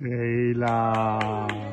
没啦